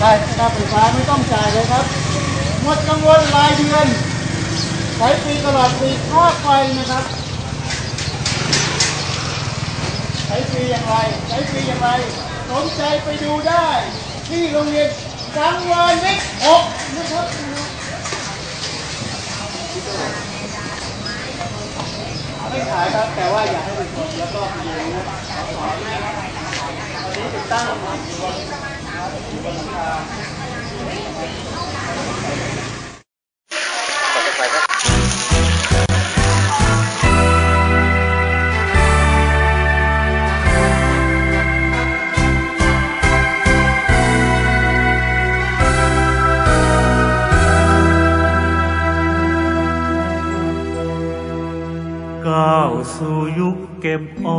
ได้ค่าไฟฟ้าไม่ต้องจ่ายเลยครับหมดกังวลรายเดือนใช้ฟรีตลอดปีค่าไฟนะครับใช้ฟรีอย่างไรใช้ฟรีอย่างไรสนใจไปดูได้ ที่โรงเรียนสังวานวิทย์หกนะครับไม่ขายครับแต่ว่าอยากให้เป็นคนแล้วก็มีนะครับตอนนี้ติดตั้ง อยู่บนอ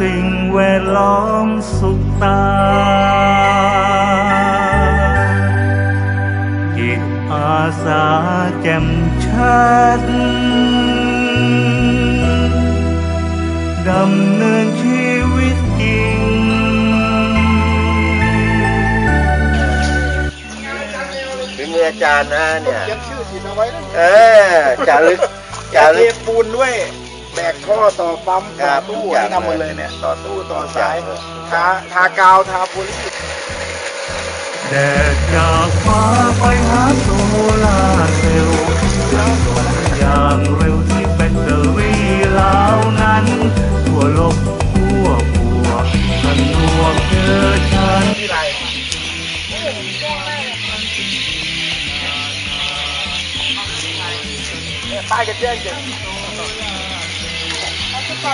สู่ยุคเก็บออมสิ่งแวดล้อมสุขตา จิตอาสาแจ่มชัดดำเนินชีวิตจริงเป็นมืออาจารย์นะเนี่ยเขียนชื่อติดเอาไว้นะเออจารึกจาจารึเทกปูนด้วย แบกท่อต่อปั๊มครัต่อบตู้ทุกอย่างให้ทำหมดเลยเนี่ยต่อตู้ต่อสายทุกอย่างทาทากาวทาโพลีแดดจากฟ้าไปหาโซลาร์เซลล์อย่างรวดอย่างเร็วที่แบตเตอรี่เหล่านั้น ทั่วโลกทั่วบวกสนุกเจอฉัน ที่ไรเนี่ยป้ายจะแจ้งเจ็ ดป้า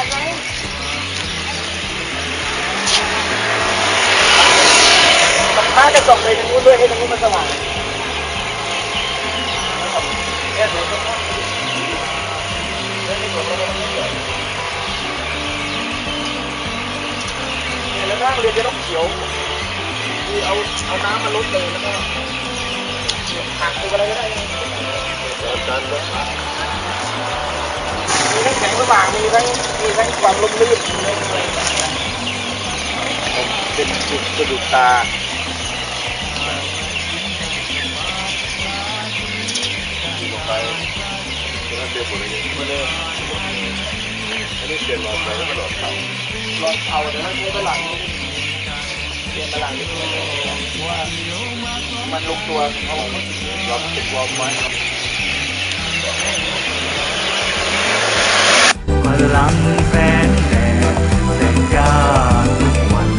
ยกระจกเลยทางนู้นด้วยให้ทางนู้นมันสว่างแล้วนั่งเรียนจะต้องเขียวคือเอาเอาน้ำมาลดเลยแล้วก็หักตัวอะไรก็ได้มีทั้งแข็งร หว่างมีทั้งมีทั้งความลุ่มลื่นมีทั้งอะไรเป็นจุดกระดูกตาไปเดี๋ยวเปลี่ยนหมดเลยไม่ได้อันนี้เปลี่ยนหลอดไปแล้วก็หลอดเก่าๆรอยเผาเดี๋ยวให้ใช้ตลาดเปลี่ยนตลาดนิดนึงเพราะว่ามันลงตัวเขาบอกว่าเราติดวอลไว้ครับ หลังแสงแดดแสงจ้าทุกวัน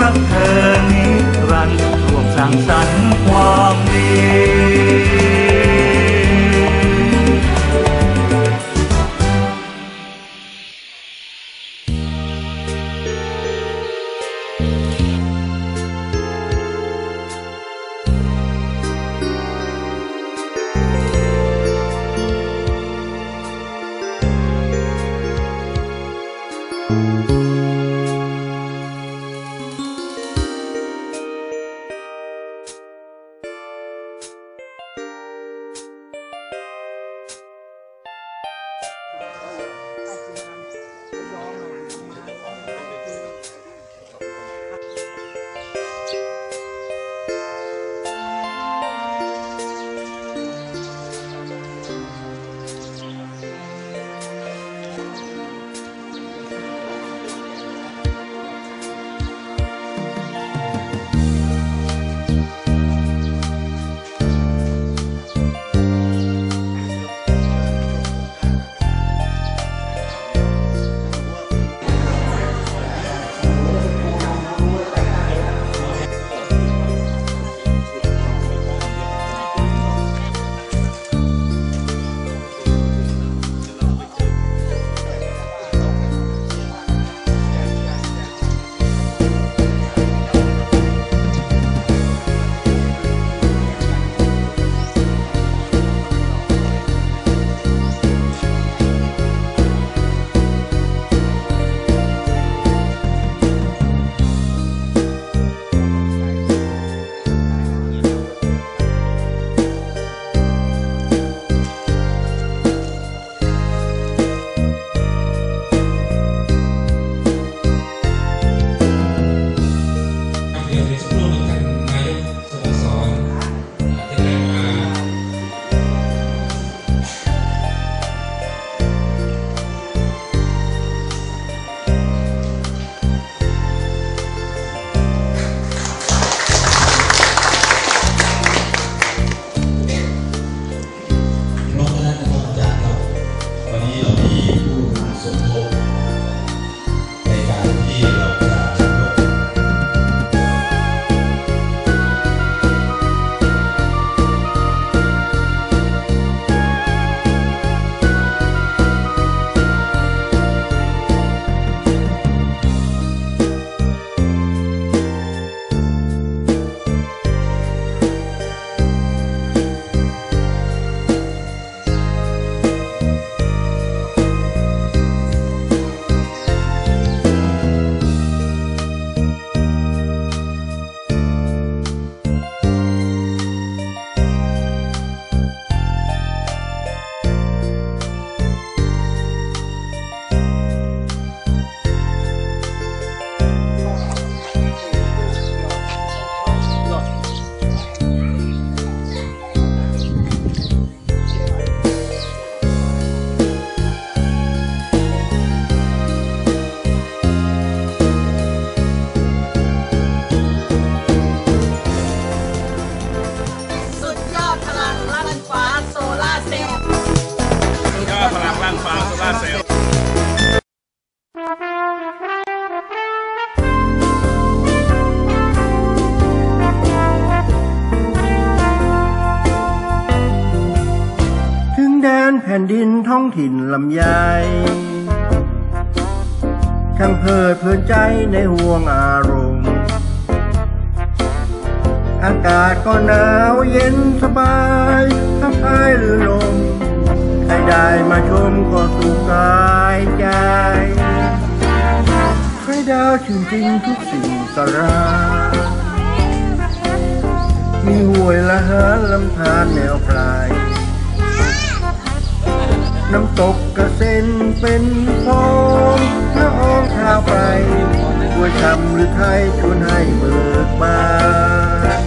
รักเธอนิรันดร์ร่วมสร้างสรรค์ความดี Música ในห่วงอารมณ์ อากาศก็หนาวเย็นสบายทับทายหรือลมใครได้มาชมก็สุขกายใจใครดาวชื่นจริงทุกสิ่งสรามีห้วยละหารลำธารแนวปลาย น้ำตกกระเซ็นเป็นฟองละอองข่าวไปบัวช้ำหรือไทยชวนให้เบิกบาน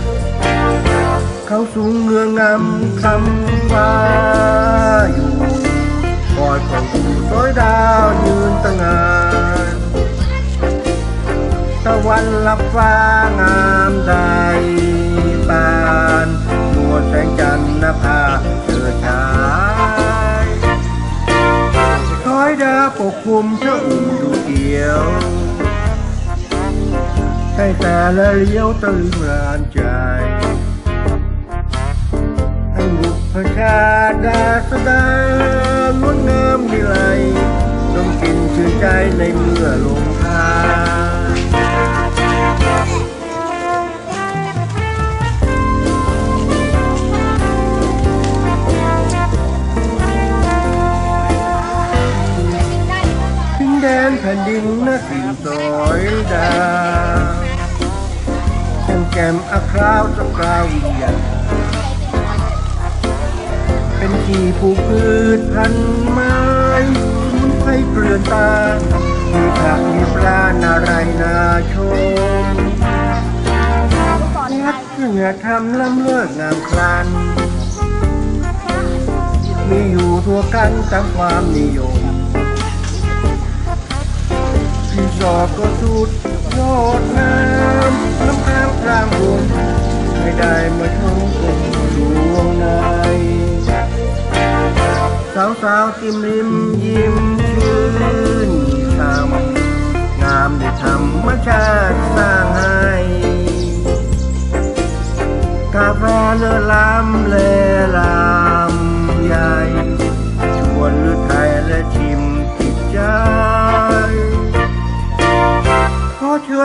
เขาสูงเงืองงำคำฟ้าอยู่คอยของอยู่สอยดาวยืนตั้งงานตะวันลับฟ้างามใดปานนวลแสงจันทร์นภาเกิดฉา ดาวปกคลุมเชื่อุ่มดูเกี่ยวให้แต่ละเลี้ยวตะลึงรานใจทั้งบุพชาดาสดางดงามวิไลต้องกินชื่นใจในเมื่อลงทาง นแผ่นดินนักสิ่งสอยดาวจังแก้มอาคราวสักราววิญญาณเป็นที่ผูกพืชพันไม้มุนไฟเกลื่อนตามีผักมีปลานาไรนาชมวัดเพื่อทำล้ำเลิศงามครันมีอยู่ทั่วกันตามความนิยม ที่สอดก็สุดยอดงามน้ำค้างกลางบนไม่ได้มาชมเป็นดวงในสาวสาวติมริมยิ้มชื่นชมงามได้ธรรมชาติสร้างให้กาแฟเลอล้ำเลลำ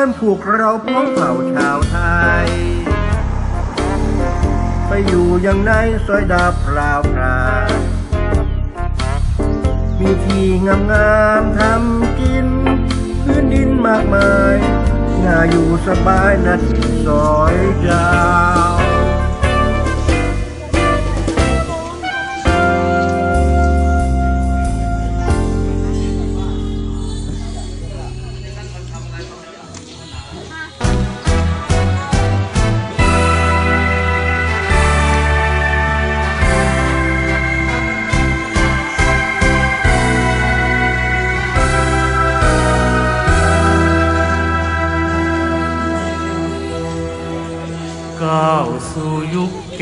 อเชิญพวกเราพ้องเผ่าชาวไทย ไปอยู่อย่างในซอยดาพราวพรามีที่งามงามทำกิน พื้นดินมากมาย น่าอยู่สบายนะที่ซอยดาว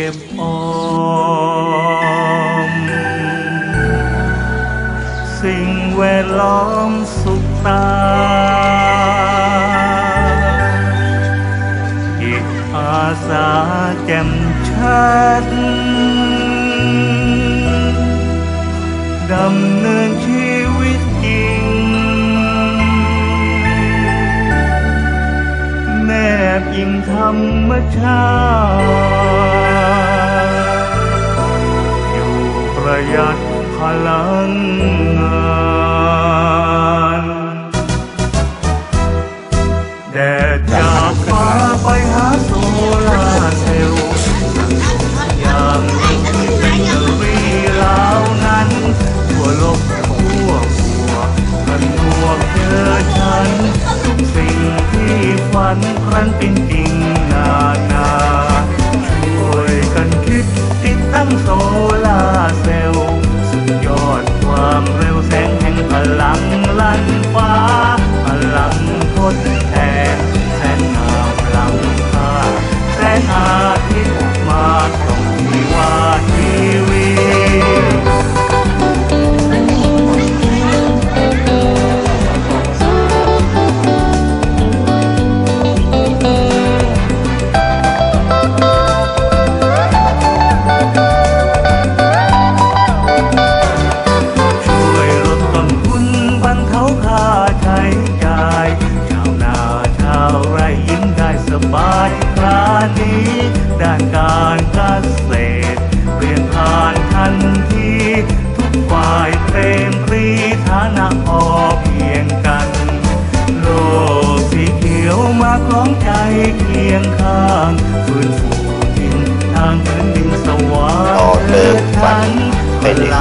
ก็บออม สิ่งแวดล้อมสุขตาจิตอาสาแจ่มชัดดำเนินชีวิตจริง แนบยิ่งธรรมชาติ ประหยัดพลังงานแดดจากฟ้าไปหา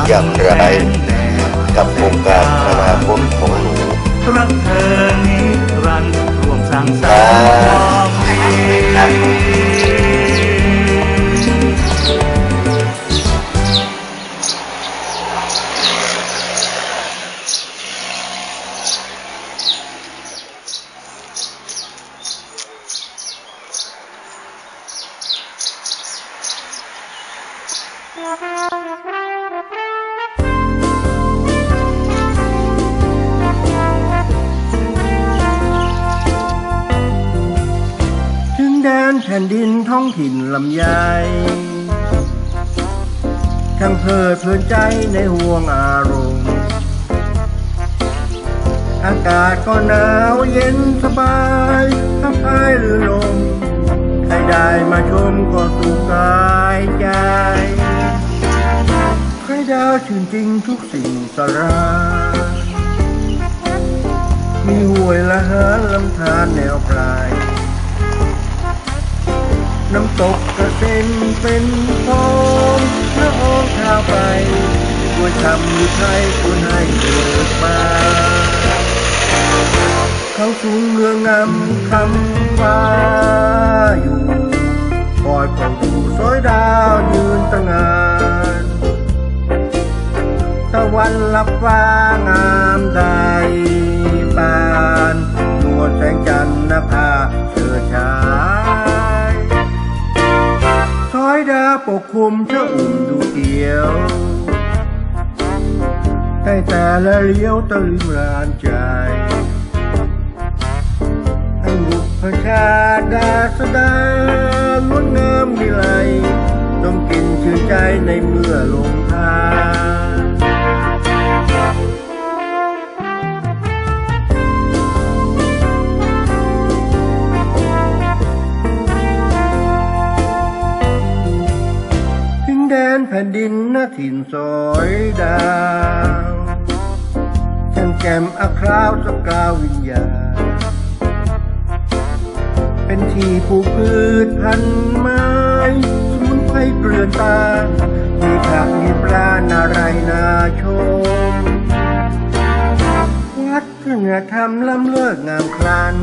อย่างไรกับโครงการอนาคตของหนูรักเธอนิรันดร์รวมสร้างสรรค์ ถิ่นลำไยช่างเพลิดเพลินใจในห่วงอารมณ์ อากาศก็หนาวเย็นสบายทักทายหรือลม ใครได้มาชมก็สุขกายใจ ใครดาวชื่นจริงทุกสิ่งสารามีห้วยละหาลำธารแนวปลาย น้ำตกกระเซ็นเป็นทองละอองข้าไปด้วยคำหรือไทยคุณให้เกิดมา เขาสูงเรืองงำคำฟ้าอยู่คอยเฝ้าดูสอยดาวยืนตั้งงานตะวันลับฟ้างามใดปานนวลแสงจันทร์นภาเชิดฉา สอยดาปกคลุมเชะอุ่มดูเดียวแต่แต่ละเลี้ยวตะลึงรานใจอังบุพชาดาสดางดงามวิไลต้องกินชื่นใจในเมื่อลงทาง นแผ่นดินนาถิ่นสอยดาวฉันแก้มอัคราวสกาววิญญาณเป็นที่ปลูกพืชพันธุ์ไม้สมุนไพรเกลือนตามีผักมีปลานาไรนาชม วัฒนธรรมล้ำเลิศงามครัน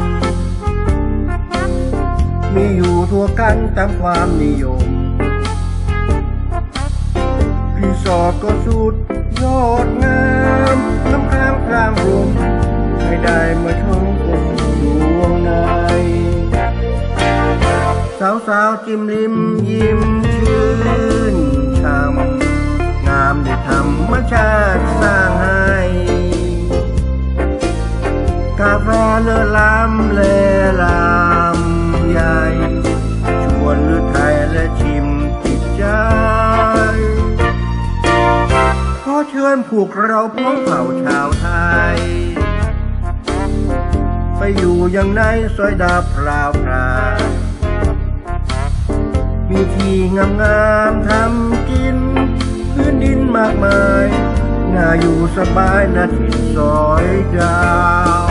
มีอยู่ทั่วกันตามความนิยม พี่สอดก็สุดยอดงามน้ำค้างกลางรวมให้ได้มาชมคนดวงในสาวสาวจิมริมยิ้มชื่นช่ำงามได้ธรรมชาติสร้างให้กาแฟเลือล้ำเลลามใหญ่ เชิญผูกเราพ้องเผ่าชาวไทย ไปอยู่อย่างในซอยดาพราวพรามีที่งามงามทำกิน พื้นดินมากมาย น่าอยู่สบายนาทินซอยดาว